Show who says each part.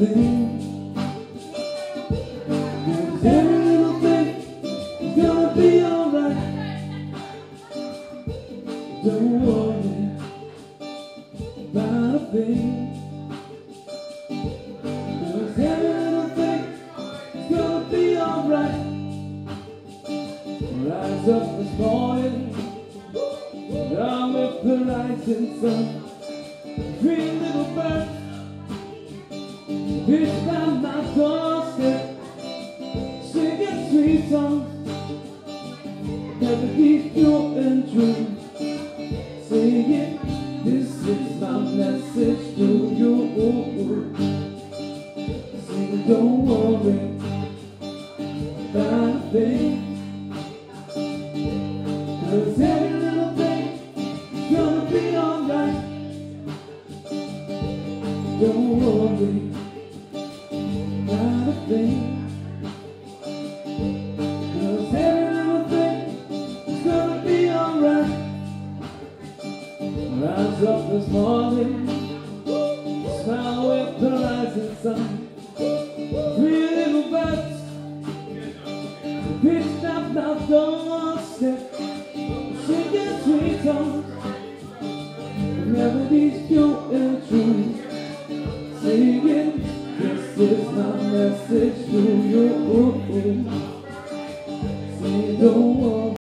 Speaker 1: Don't worry about a thing. Cause every little thing is gonna be alright. Rise up this morning, down with the rising sun. Three little birds, pitched by my doorstep, singing sweet songs. Melodies pure and true, singing. This is my message to you. Oh, oh, oh. Sing, don't worry about a thing. Cause every little thing gonna be alright. Don't worry about a thing. Cause every little thing is gonna be alright. Rise up this morning, smile with the rising sun. Three little birds pitched up our doorstep, singing sweet songs, melodies pure message to you. Say you don't